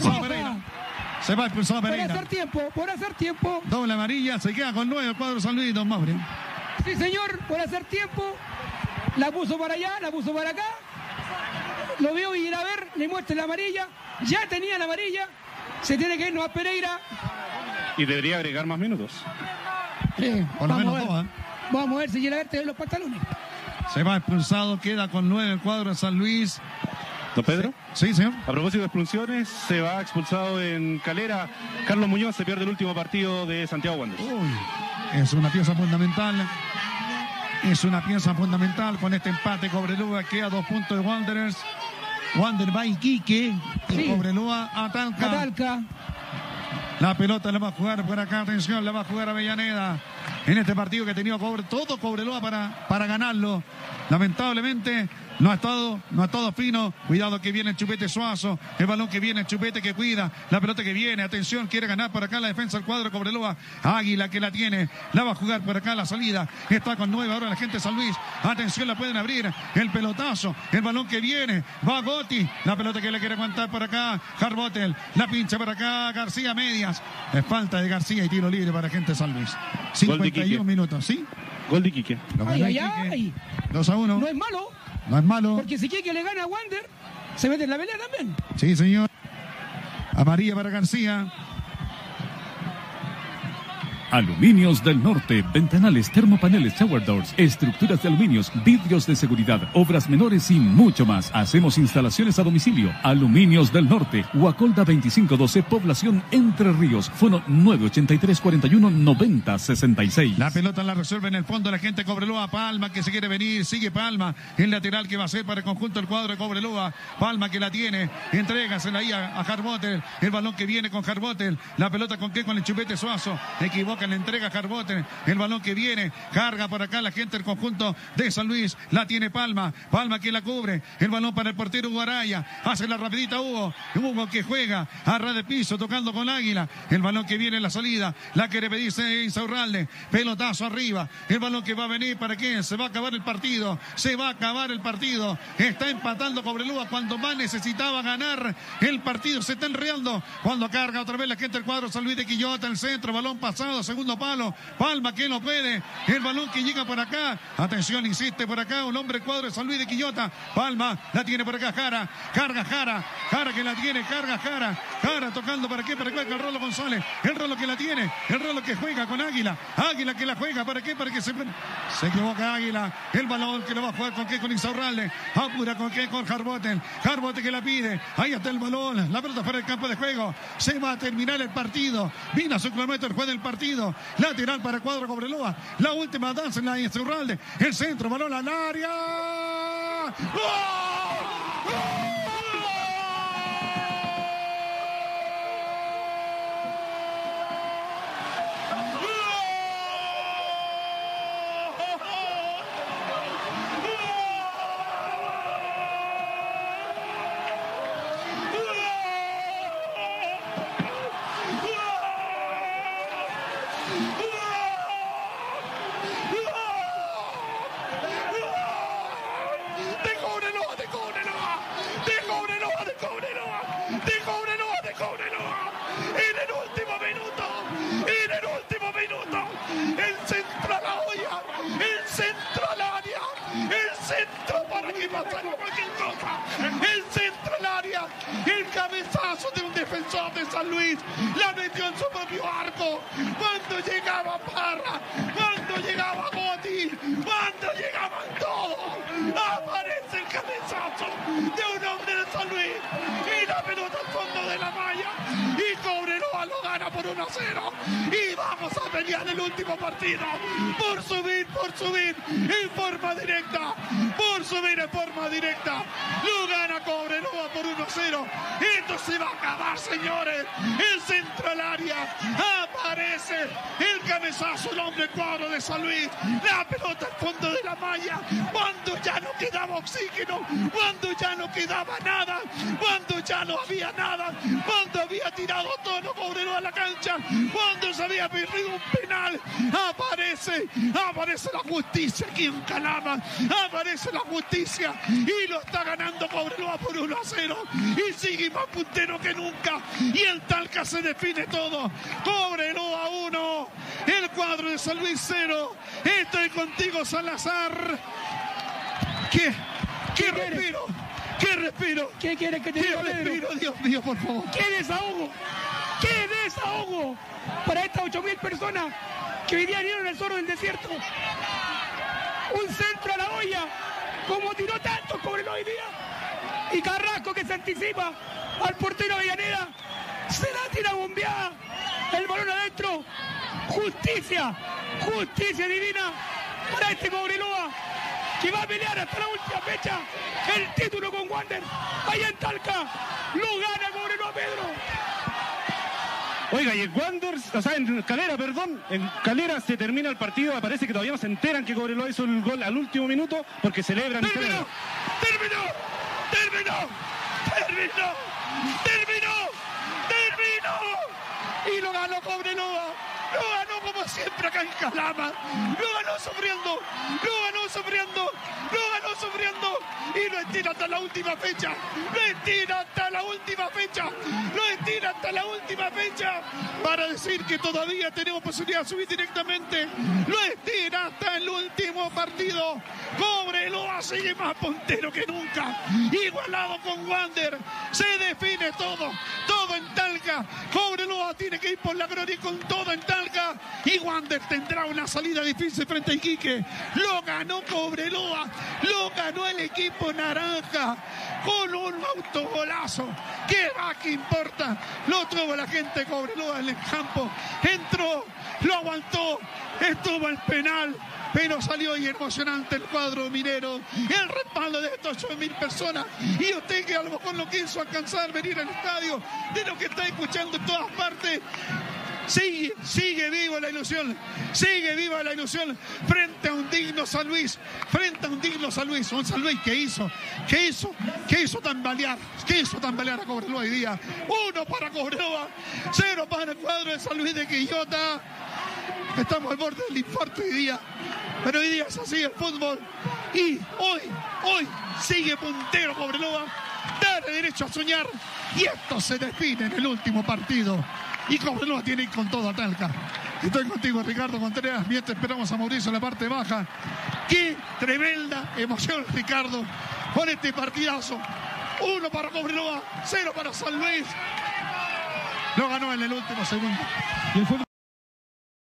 expulsado Pereira. Se va expulsado Por Pereira. hacer tiempo, por hacer tiempo. Doble amarilla, se queda con nueve el cuadro San Luis, don Mauri. Sí, señor, por hacer tiempo. La puso para allá, la puso para acá. Lo veo ir a ver, le muestra la amarilla. Ya tenía la amarilla. Se tiene que irnos a Pereira. Y debería agregar más minutos. Eh, Por lo menos dos, ¿eh? vamos a ver si llega a verte los pantalones. Se va expulsado, queda con nueve el cuadro de San Luis. ¿Don Pedro? Sí, señor. A propósito de expulsiones, se va expulsado en Calera. Carlos Muñoz se pierde el último partido de Santiago Wanderers. Uy, es una pieza fundamental. Es una pieza fundamental con este empate. Cobreloa queda a dos puntos de Wanderers. Wander va Iquique y Sí. Cobreloa a Talca. Catalca. La pelota la va a jugar por acá, atención, la va a jugar Avellaneda. En este partido que ha tenido Cobre, todo Cobreloa para, para ganarlo. Lamentablemente no ha estado, no ha estado fino. Cuidado que viene el Chupete Suazo. El balón que viene, el Chupete que cuida. La pelota que viene, atención, quiere ganar por acá la defensa del cuadro Cobreloa. Águila que la tiene, la va a jugar por acá la salida. Está con nueve ahora la gente de San Luis. Atención, la pueden abrir. El pelotazo, el balón que viene. Va Gotti. La pelota que le quiere aguantar por acá. Harbotel. La pincha por acá. García Medias. Es falta de García y tiro libre para la gente de San Luis. Gol de 51 Quique. minutos, ¿sí? Gol de Iquique. Lo Ay, ay, ay. 2 a 1. No es malo, No es malo. porque si quiere que le gane a Wander, se mete en la pelea también. Sí, señor. Amarilla para García. Aluminios del Norte, ventanales, termopaneles, shower doors, estructuras de aluminios, vidrios de seguridad, obras menores y mucho más. Hacemos instalaciones a domicilio. Aluminios del Norte, Huacolda 2512, población Entre Ríos, fono 983 41 90 66. La pelota la resuelve en el fondo la gente Cobreloa. Palma que se quiere venir. Sigue Palma. El lateral que va a ser para el conjunto del cuadro de Cobreloa. Palma que la tiene. Entrégasela ahí a, a Harbotel. El balón que viene con Harbotel. La pelota con qué? Con el chupete Suazo. Equivoca en la entrega a Harbotel. El balón que viene. Carga por acá la gente del conjunto de San Luis. La tiene Palma. Palma que la cubre. El balón para el portero Hugo Araya. Hace la rapidita Hugo. Hugo que juega a de piso tocando con Águila. El balón que viene en la salida. La quiere pedirse Insaurralde. Pelotazo arriba. El balón que va a venir para quién. Se va a acabar el partido. Se va a acabar el partido. Está empatando Cobreloa cuando más necesitaba ganar el partido. Se está enredando cuando carga otra vez la gente del cuadro San Luis de Quillota. El centro. Balón pasado. Segundo palo. Palma que no puede. El balón que llega por acá. Atención, insiste por acá. Un hombre cuadro de San Luis de Quillota. Palma la tiene por acá Jara. Carga Jara. Jara que la tiene. Carga Jara. Jara tocando para qué. Para qué. El Rolo González. El Rolo que la tiene. El Rolo que juega con Águila. Águila que la juega. ¿Para qué? Para que se. Se equivoca Águila. El balón que lo va a jugar con qué. Con Insaurralde. Apura con qué. Con Harboten. Harboten que la pide. Ahí está el balón. La pelota fuera del campo de juego. Se va a terminar el partido. Vino a su kilómetro el juez del partido. Lateral para cuadro Cobreloa. La última danza en la Insaurralde. El centro. Balón al área Cobreloa, de Cobreloa, de Cobreloa, de Cobreloa, de Cobreloa, de Cobreloa. En el último minuto, en el último minuto, el centro a la olla, el centro al área, el centro para que pasara cualquier cosa, el centro al área, el cabezazo de un defensor de San Luis, la metió en su propio arco, cuando llegaba Parra, cuando llegaba Gotti, cuando llegaban todos, aparece el cabezazo de un hombre de San Luis. Y la pelota al fondo de la malla. Y Cobreloa lo gana por 1 a 0 y vamos a pelear el último partido. Por subir, por subir. En forma directa, por subir en forma directa, gana Cobreloa por 1 a 0, esto se va a acabar señores, el centro al área, aparece. El cabezazo, el hombre cuadro de San Luis, la pelota al fondo de la malla, cuando ya no quedaba oxígeno, cuando ya no quedaba nada, cuando ya no había nada, cuando había tirado todo Cobreloa a la cancha. Cuando se había perdido un penal, aparece, aparece la justicia aquí en Calama. Aparece la justicia y lo está ganando Cobreloa por 1 a 0. Y sigue más puntero que nunca. Y el Talca se define todo. Cobreloa 1, el cuadro de San Luis 0. Estoy contigo, Salazar. ¿Qué? ¿Qué respiro? ¿Qué respiro? ¿Qué quieres que te ¿Qué diga, Pedro? respiro? Dios mío, por favor. ¡Qué desahogo! ¡Qué desahogo! Para estas 8.000 personas que hoy día vinieron al zorro del desierto. Un centro a la olla, como tiró tanto Cobreloa hoy día. Y Carrasco que se anticipa al portero Avellaneda. Se la tira bombeada. El balón adentro. Justicia, justicia divina para este Cobreloa que va a pelear hasta la última fecha el título con Wander. Allá en Talca lo gana Cobreloa Pedro. Oiga, y en Wanderers, o sea, en Calera, perdón, en Calera se termina el partido, parece que todavía no se enteran que Cobreloa hizo el gol al último minuto porque celebran ¡Terminó! ¡Terminó! ¡Terminó! ¡Terminó! ¡Terminó! ¡Terminó! Y lo ganó Cobreloa. Lo ganó como siempre acá en Calama. Lo ganó sufriendo. Lo ganó sufriendo. Lo ganó sufriendo. Y lo estira hasta la última fecha. Lo estira hasta la última fecha. Lo estira hasta la última fecha. Para decir que todavía tenemos posibilidad de subir directamente. Lo estira hasta el último partido. Sigue más puntero que nunca. Igualado con Wander. Se define todo. Todo en Talca. Cobreloa tiene que ir por la gloria y con todo en Talca. Y Wander tendrá una salida difícil frente a Iquique. Lo ganó Cobreloa. Lo ganó el equipo naranja. Con un autogolazo. ¿Qué va que importa? Lo tuvo la gente Cobreloa en el campo. Entró. Lo aguantó. Estuvo el penal pero salió y emocionante el cuadro minero, el respaldo de estas 8 mil personas. Y usted que a lo mejor no quiso alcanzar venir al estadio, de lo que está escuchando en todas partes. Sigue, sigue viva la ilusión, sigue viva la ilusión frente a un digno San Luis, frente a un digno San Luis, un San Luis que hizo, que hizo, que hizo tambalear, que hizo tambalear a Cobreloa hoy día. Uno para Cobreloa, cero para el cuadro de San Luis de Quillota. Estamos al borde del infarto hoy día. Pero hoy día es así el fútbol. Y hoy, hoy sigue puntero Cobreloa. Dale derecho a soñar. Y esto se define en el último partido. Y Cobreloa tiene que ir con todo a Talca. Estoy contigo, Ricardo Contreras. Mientras esperamos a Mauricio en la parte baja. Qué tremenda emoción, Ricardo, con este partidazo. Uno para Cobreloa, cero para San Luis. Lo ganó en el último segundo. Y el fútbol